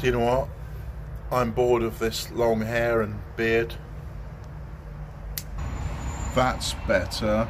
Do you know what? I'm bored of this long hair and beard. That's better.